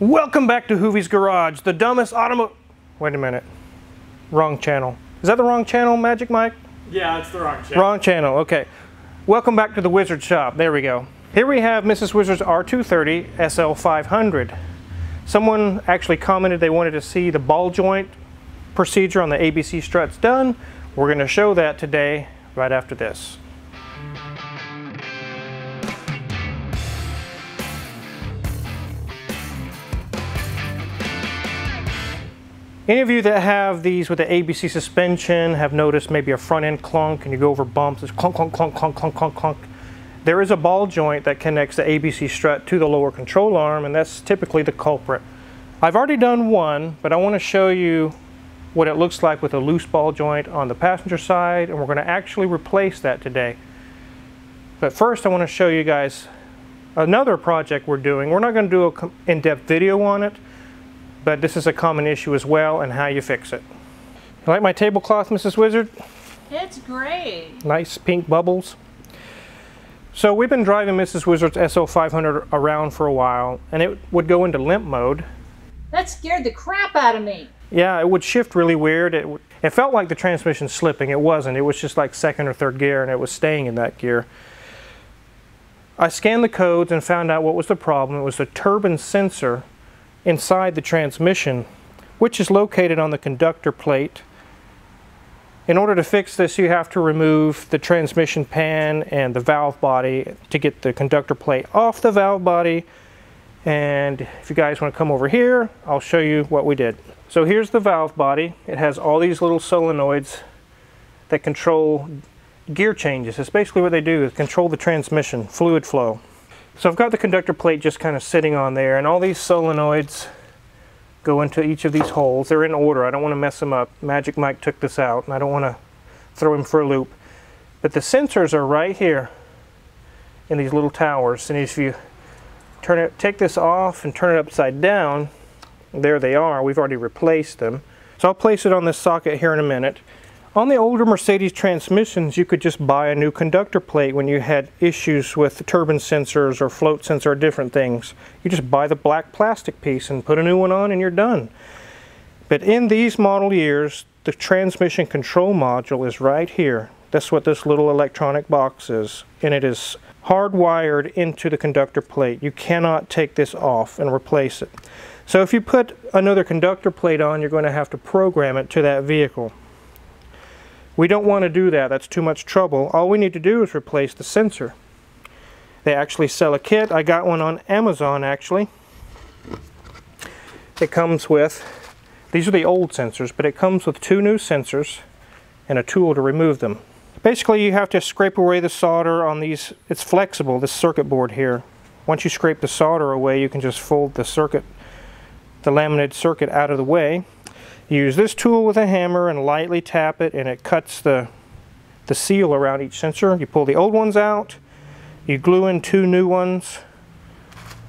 Welcome back to Hoovie's Garage, the dumbest automo... Wait a minute. Wrong channel. Is that the wrong channel, Magic Mike? Yeah, it's the wrong channel. Wrong channel, okay. Welcome back to the Wizard Shop. There we go. Here we have Mrs. Wizard's R230 SL500. Someone actually commented they wanted to see the ball joint procedure on the ABC struts done. We're going to show that today right after this. Any of you that have these with the ABC suspension have noticed maybe a front end clunk and you go over bumps, it's clunk, clunk, clunk, clunk, clunk, clunk, clunk. There is a ball joint that connects the ABC strut to the lower control arm and that's typically the culprit. I've already done one, but I want to show you what it looks like with a loose ball joint on the passenger side and we're going to actually replace that today. But first I want to show you guys another project we're doing. We're not going to do an in-depth video on it, but this is a common issue as well and how you fix it. You like my tablecloth, Mrs. Wizard? It's great. Nice pink bubbles. So we've been driving Mrs. Wizard's SL500 around for a while and it would go into limp mode. That scared the crap out of me. Yeah, it would shift really weird. It, it felt like the transmission slipping. It wasn't. It was just like second or third gear and it was staying in that gear. I scanned the codes and found out what was the problem. It was the turbine sensor inside the transmission, which is located on the conductor plate. In order to fix this, you have to remove the transmission pan and the valve body to get the conductor plate off the valve body. And if you guys want to come over here, I'll show you what we did. So here's the valve body. It has all these little solenoids that control gear changes. It's basically what they do is control the transmission, fluid flow. So I've got the conductor plate just kind of sitting on there and all these solenoids go into each of these holes. They're in order. I don't want to mess them up. Magic Mike took this out and I don't want to throw him for a loop. But the sensors are right here in these little towers. And if you turn it, take this off and turn it upside down, there they are. We've already replaced them. So I'll place it on this socket here in a minute. On the older Mercedes transmissions, you could just buy a new conductor plate when you had issues with turbine sensors or float sensor or different things. You just buy the black plastic piece and put a new one on and you're done. But in these model years, the transmission control module is right here. That's what this little electronic box is. And it is hardwired into the conductor plate. You cannot take this off and replace it. So if you put another conductor plate on, you're going to have to program it to that vehicle. We don't want to do that. That's too much trouble. All we need to do is replace the sensor. They actually sell a kit. I got one on Amazon actually. It comes with, these are the old sensors, but it comes with two new sensors and a tool to remove them. Basically you have to scrape away the solder on these, it's flexible, this circuit board here. Once you scrape the solder away you can just fold the circuit, the laminated circuit out of the way Use this tool with a hammer and lightly tap it and it cuts the, the seal around each sensor. You pull the old ones out, you glue in two new ones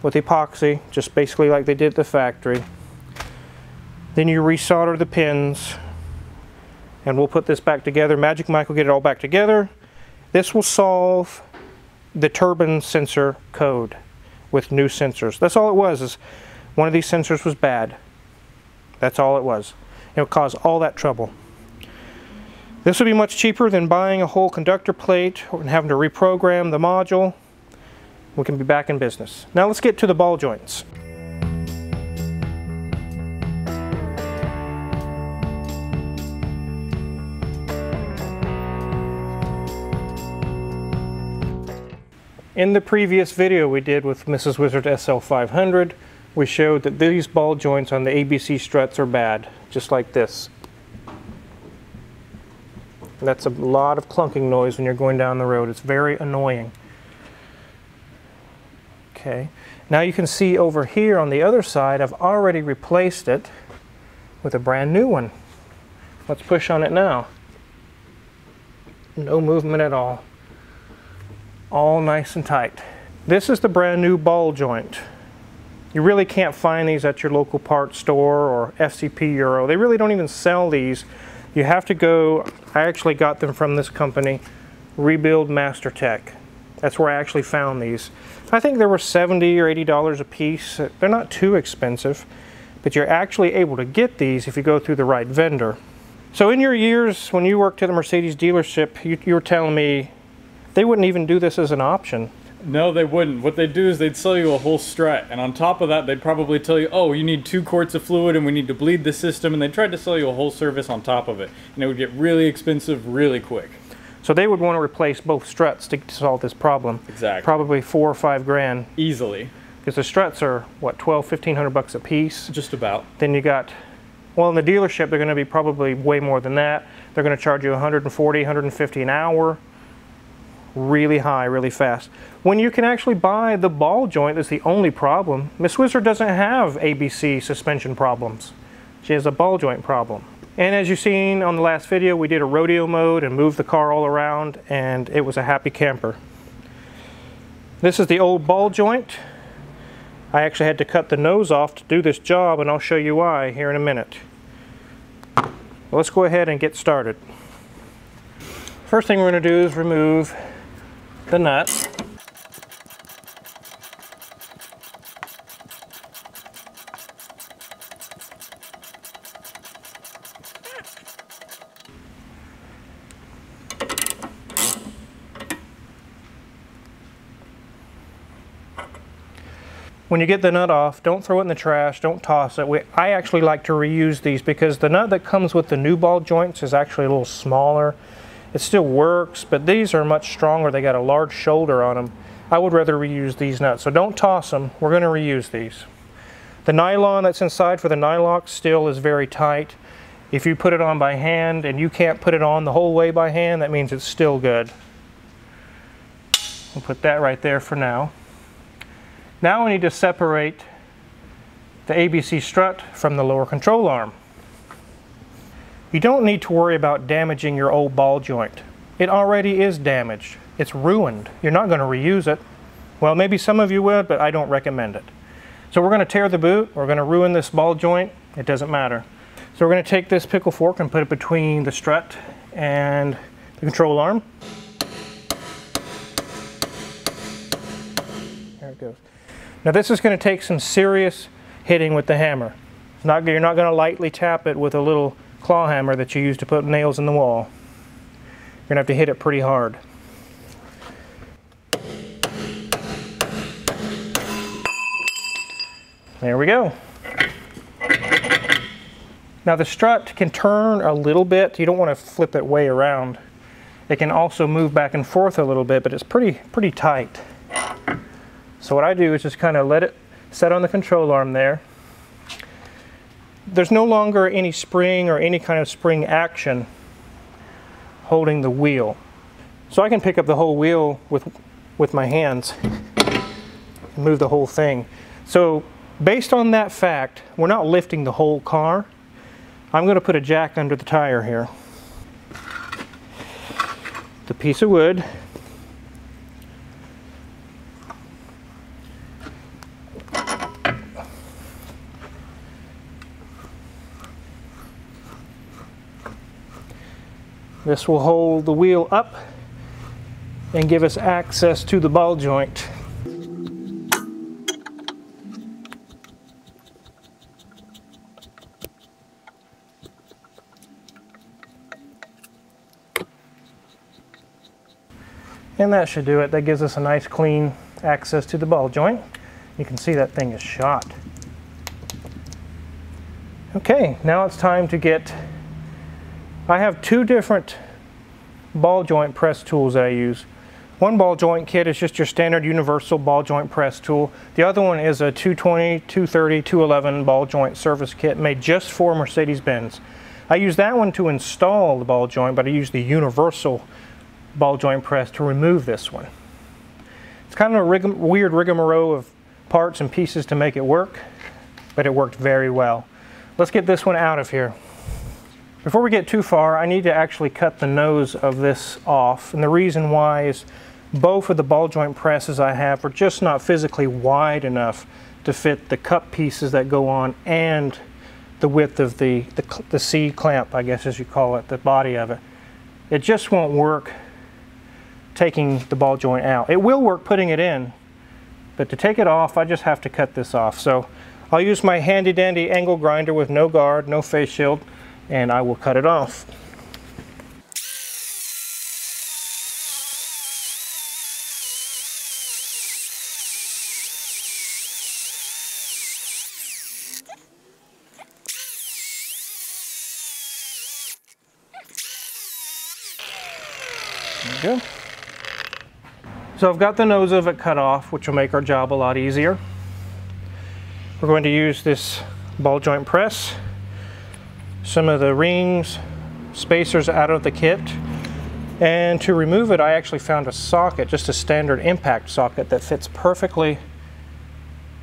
with epoxy, just basically like they did at the factory. Then you resolder the pins and we'll put this back together. Magic Mike will get it all back together. This will solve the turbine sensor code with new sensors. That's all it was, is one of these sensors was bad. That's all it was. It'll cause all that trouble. This will be much cheaper than buying a whole conductor plate and having to reprogram the module. We can be back in business. Now let's get to the ball joints. In the previous video we did with Mrs. Wizard SL500, we showed that these ball joints on the ABC struts are bad, just like this. That's a lot of clunking noise when you're going down the road. It's very annoying. Okay, now you can see over here on the other side, I've already replaced it with a brand new one. Let's push on it now. No movement at all. All nice and tight. This is the brand new ball joint. You really can't find these at your local parts store or FCP Euro. They really don't even sell these. You have to go, I actually got them from this company, Rebuild Master Tech. That's where I actually found these. I think they were 70 or 80 dollars a piece. They're not too expensive, but you're actually able to get these if you go through the right vendor. So in your years when you worked at the Mercedes dealership, you, you were telling me they wouldn't even do this as an option. No, they wouldn't. What they'd do is they'd sell you a whole strut, and on top of that, they'd probably tell you, "Oh, you need two quarts of fluid, and we need to bleed the system." And they tried to sell you a whole service on top of it, and it would get really expensive really quick. So they would want to replace both struts to solve this problem. Exactly. Probably four or five grand Easily, because the struts are what 12, 1500 bucks a piece. just about. Then you got, well, in the dealership they're going to be probably way more than that. They're going to charge you 140, 150 an hour. Really high, really fast. When you can actually buy the ball joint, that's the only problem. Miss Wizard doesn't have ABC suspension problems. She has a ball joint problem. And as you've seen on the last video, we did a rodeo mode and moved the car all around and it was a happy camper. This is the old ball joint. I actually had to cut the nose off to do this job and I'll show you why here in a minute. Well, let's go ahead and get started. First thing we're going to do is remove the nut. when you get the nut off, don't throw it in the trash, don't toss it. We, I actually like to reuse these because the nut that comes with the new ball joints is actually a little smaller. It still works, but these are much stronger. They got a large shoulder on them. I would rather reuse these nuts. So don't toss them. We're going to reuse these. The nylon that's inside for the nylock still is very tight. If you put it on by hand and you can't put it on the whole way by hand, that means it's still good. We'll put that right there for now. Now we need to separate the ABC strut from the lower control arm. You don't need to worry about damaging your old ball joint. It already is damaged. It's ruined. You're not going to reuse it. Well, maybe some of you would, but I don't recommend it. So we're going to tear the boot. We're going to ruin this ball joint. It doesn't matter. So we're going to take this pickle fork and put it between the strut and the control arm. There it goes. Now this is going to take some serious hitting with the hammer. Not, you're not going to lightly tap it with a little claw hammer that you use to put nails in the wall. You're going to have to hit it pretty hard. There we go. Now the strut can turn a little bit. You don't want to flip it way around. It can also move back and forth a little bit, but it's pretty, pretty tight. So what I do is just kind of let it set on the control arm there. There's no longer any spring or any kind of spring action holding the wheel. So I can pick up the whole wheel with, with my hands and move the whole thing. So based on that fact, we're not lifting the whole car. I'm going to put a jack under the tire here. The piece of wood This will hold the wheel up and give us access to the ball joint. And that should do it. That gives us a nice clean access to the ball joint. You can see that thing is shot. Okay, now it's time to get I have two different ball joint press tools that I use. One ball joint kit is just your standard universal ball joint press tool. The other one is a 220, 230, 211 ball joint service kit made just for Mercedes-Benz. I use that one to install the ball joint, but I use the universal ball joint press to remove this one. It's kind of a rig weird rigmarole of parts and pieces to make it work, but it worked very well. Let's get this one out of here. Before we get too far, I need to actually cut the nose of this off. And the reason why is both of the ball joint presses I have are just not physically wide enough to fit the cup pieces that go on and the width of the, the, the C clamp, I guess as you call it, the body of it. It just won't work taking the ball joint out. It will work putting it in, but to take it off, I just have to cut this off. So I'll use my handy dandy angle grinder with no guard, no face shield, and I will cut it off. Go. So I've got the nose of it cut off, which will make our job a lot easier. We're going to use this ball joint press, some of the rings, spacers out of the kit, and to remove it I actually found a socket, just a standard impact socket that fits perfectly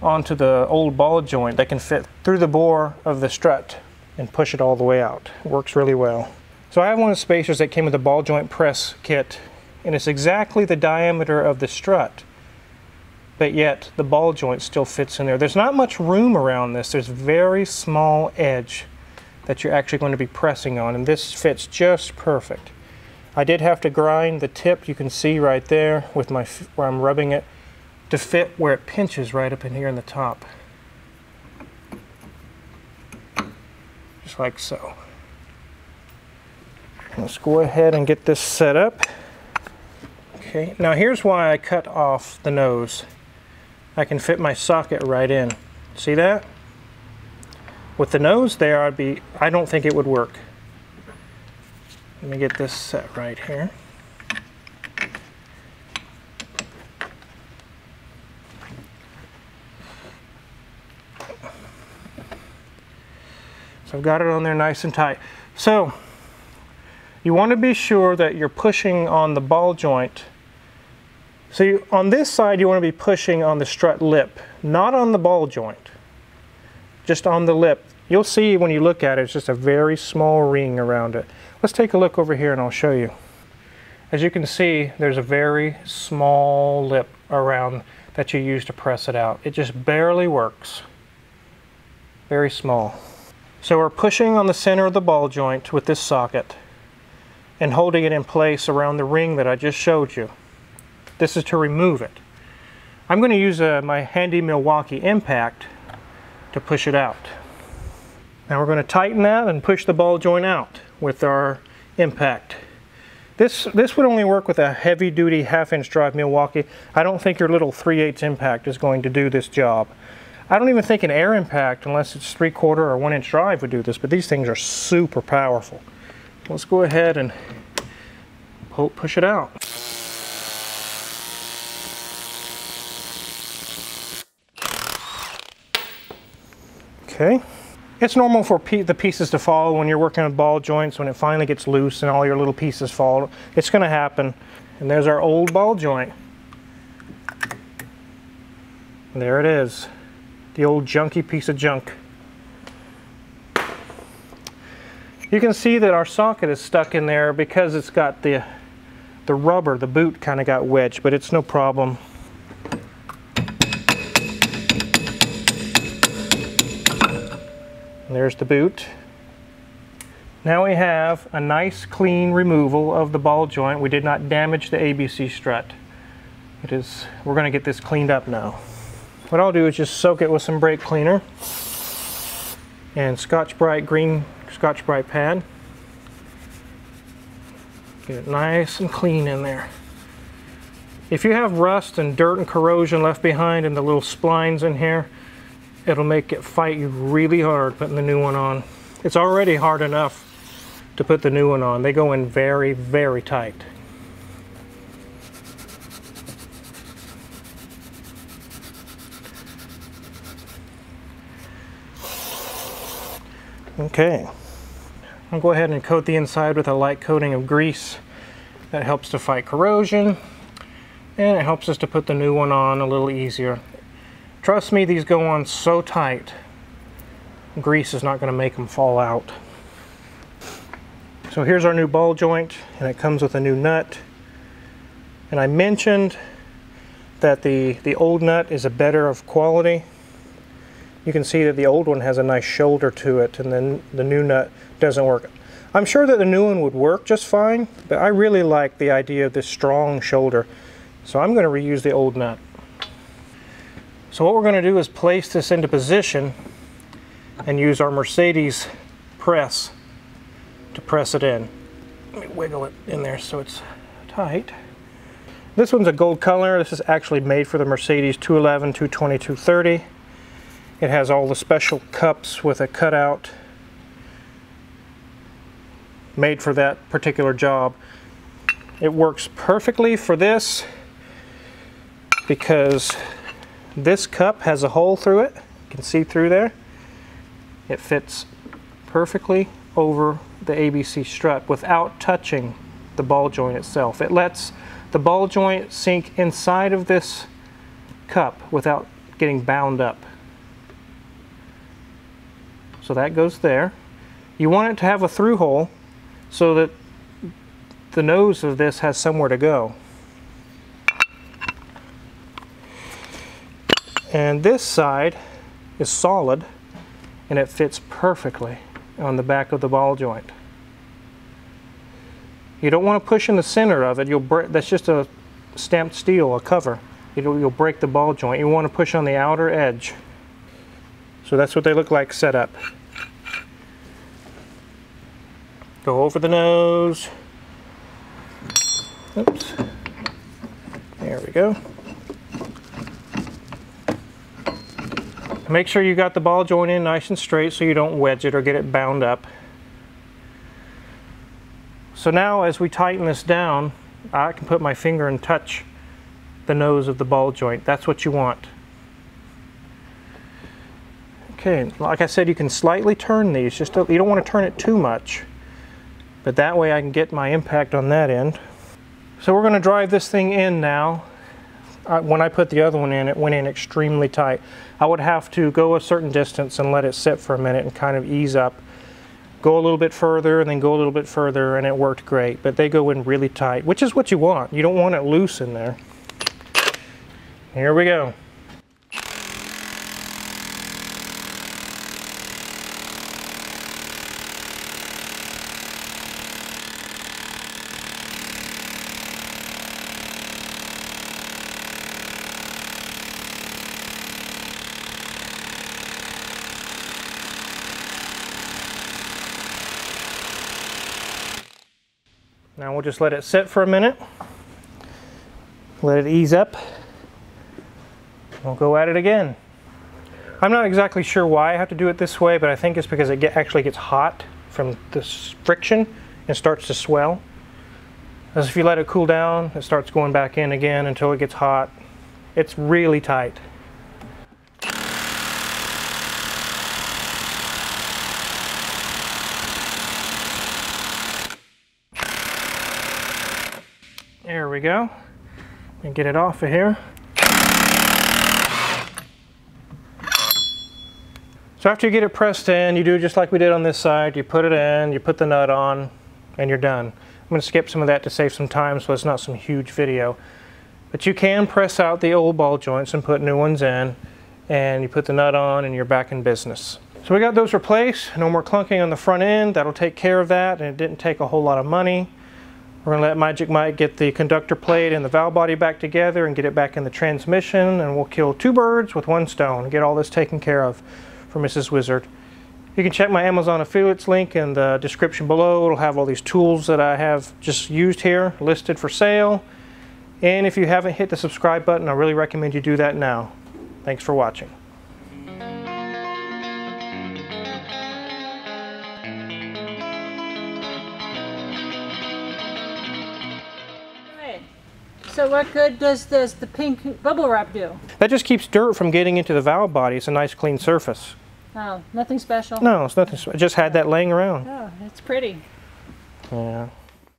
onto the old ball joint that can fit through the bore of the strut and push it all the way out. Works really well. So I have one of the spacers that came with the ball joint press kit and it's exactly the diameter of the strut but yet the ball joint still fits in there. There's not much room around this. There's very small edge that you're actually going to be pressing on and this fits just perfect. I did have to grind the tip you can see right there with my where I'm rubbing it to fit where it pinches right up in here in the top. Just like so. Let's go ahead and get this set up. Okay, now here's why I cut off the nose. I can fit my socket right in. See that? With the nose there, I'd be, I don't think it would work. Let me get this set right here. So I've got it on there nice and tight. So you want to be sure that you're pushing on the ball joint so you, on this side, you want to be pushing on the strut lip, not on the ball joint, just on the lip. You'll see when you look at it, it's just a very small ring around it. Let's take a look over here and I'll show you. As you can see, there's a very small lip around that you use to press it out. It just barely works. Very small. So we're pushing on the center of the ball joint with this socket and holding it in place around the ring that I just showed you. This is to remove it. I'm going to use uh, my handy Milwaukee impact to push it out. Now we're going to tighten that and push the ball joint out with our impact. This, this would only work with a heavy duty half inch drive Milwaukee. I don't think your little 3 8 impact is going to do this job. I don't even think an air impact, unless it's 3 quarter or 1 inch drive would do this, but these things are super powerful. Let's go ahead and push it out. Okay. It's normal for the pieces to fall when you're working on ball joints, when it finally gets loose and all your little pieces fall. It's going to happen. And there's our old ball joint. there it is. The old junky piece of junk. You can see that our socket is stuck in there because it's got the, the rubber, the boot kind of got wedged, but it's no problem. There's the boot. Now we have a nice clean removal of the ball joint. We did not damage the ABC strut. It is, we're going to get this cleaned up now. What I'll do is just soak it with some brake cleaner and Scotch-Brite green Scotch-Brite pad. Get it nice and clean in there. If you have rust and dirt and corrosion left behind in the little splines in here, it'll make it fight you really hard putting the new one on. It's already hard enough to put the new one on. They go in very, very tight. Okay, I'll go ahead and coat the inside with a light coating of grease. That helps to fight corrosion and it helps us to put the new one on a little easier. Trust me, these go on so tight, grease is not going to make them fall out. So here's our new ball joint, and it comes with a new nut. And I mentioned that the, the old nut is a better of quality. You can see that the old one has a nice shoulder to it, and then the new nut doesn't work. I'm sure that the new one would work just fine, but I really like the idea of this strong shoulder. So I'm going to reuse the old nut. So what we're going to do is place this into position and use our Mercedes press to press it in. Let me wiggle it in there so it's tight. This one's a gold color. This is actually made for the Mercedes 211, 220, 230. It has all the special cups with a cutout made for that particular job. It works perfectly for this because this cup has a hole through it. You can see through there. It fits perfectly over the ABC strut without touching the ball joint itself. It lets the ball joint sink inside of this cup without getting bound up. So that goes there. You want it to have a through hole so that the nose of this has somewhere to go. And this side is solid and it fits perfectly on the back of the ball joint. You don't want to push in the center of it. You'll break, that's just a stamped steel, a cover. It'll, you'll break the ball joint. You want to push on the outer edge. So that's what they look like set up. Go over the nose. Oops. There we go. Make sure you got the ball joint in nice and straight so you don't wedge it or get it bound up. So now as we tighten this down, I can put my finger and touch the nose of the ball joint. That's what you want. Okay, like I said, you can slightly turn these. Just to, you don't want to turn it too much. But that way I can get my impact on that end. So we're going to drive this thing in now. Uh, when I put the other one in, it went in extremely tight. I would have to go a certain distance and let it sit for a minute and kind of ease up. Go a little bit further and then go a little bit further and it worked great. But they go in really tight, which is what you want. You don't want it loose in there. Here we go. Now we'll just let it sit for a minute. Let it ease up. We'll go at it again. I'm not exactly sure why I have to do it this way, but I think it's because it get, actually gets hot from this friction and starts to swell. As if you let it cool down, it starts going back in again until it gets hot. It's really tight. There we go. And get it off of here. So after you get it pressed in, you do just like we did on this side. You put it in, you put the nut on, and you're done. I'm going to skip some of that to save some time so it's not some huge video. But you can press out the old ball joints and put new ones in, and you put the nut on and you're back in business. So we got those replaced, no more clunking on the front end. That'll take care of that, and it didn't take a whole lot of money. We're going to let Magic Mike get the conductor plate and the valve body back together and get it back in the transmission and we'll kill two birds with one stone. Get all this taken care of for Mrs. Wizard. You can check my Amazon affiliates link in the description below. It'll have all these tools that I have just used here listed for sale. And if you haven't hit the subscribe button, I really recommend you do that now. Thanks for watching. So what good does this the pink bubble wrap do? That just keeps dirt from getting into the valve body. It's a nice clean surface. Oh, nothing special. No, it's nothing. I just had that laying around. Oh, it's pretty. Yeah.